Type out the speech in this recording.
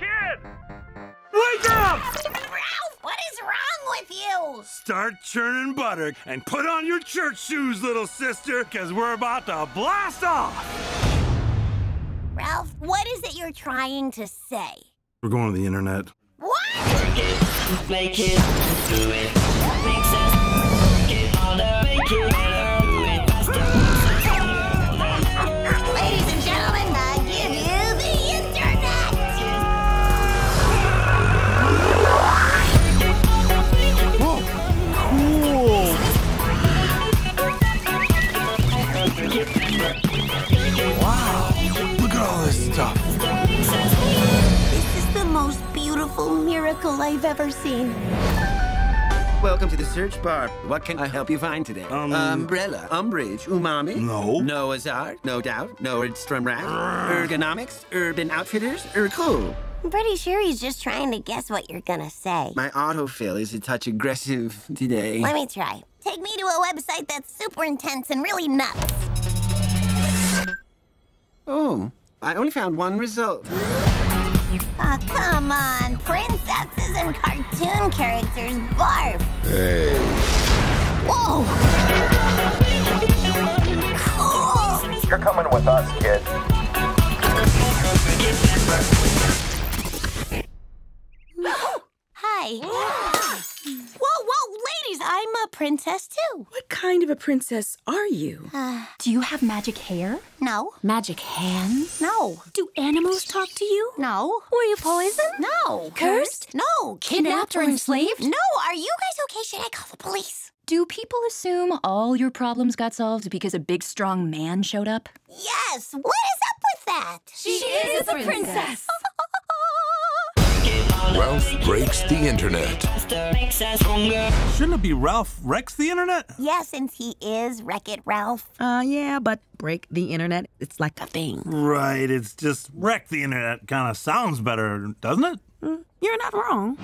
Wake up! Ralph, what is wrong with you? Start churning butter and put on your church shoes, little sister, because we're about to blast off! Ralph, what is it you're trying to say? We're going to the internet. What? Make it, do it, miracle I've ever seen. Welcome to the search bar. What can I help you find today? Um, Umbrella, umbrage, umami. No. Noah's Ark, no doubt. Nordstrom Rack. Ergonomics, Urban Outfitters, er cool. I'm pretty sure he's just trying to guess what you're gonna say. My autofill is a touch aggressive today. Let me try. Take me to a website that's super intense and really nuts. Oh, I only found one result. Oh, come on. Princesses cartoon characters barf. Hey. Whoa! Cool! You're coming with us, kid. Hi. a princess too. What kind of a princess are you? Uh, do you have magic hair? No, Magic hands? no, Do animals talk to you? no. Were you poisoned? No. Cursed? No. Kidnapped or enslaved? No. Are you guys okay? Should I call the police? Do people assume all your problems got solved because a big strong man showed up? Yes. What is up with that? She is a princess. Ralph breaks the internet. Faster, makes us stronger. Shouldn't it be Ralph Wrecks the internet? Yeah, since he is Wreck It Ralph. Uh, yeah, but break the internet, it's like a thing. Right, it's just wreck the internet kind of sounds better, doesn't it? You're not wrong.